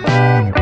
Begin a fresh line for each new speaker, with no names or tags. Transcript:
Música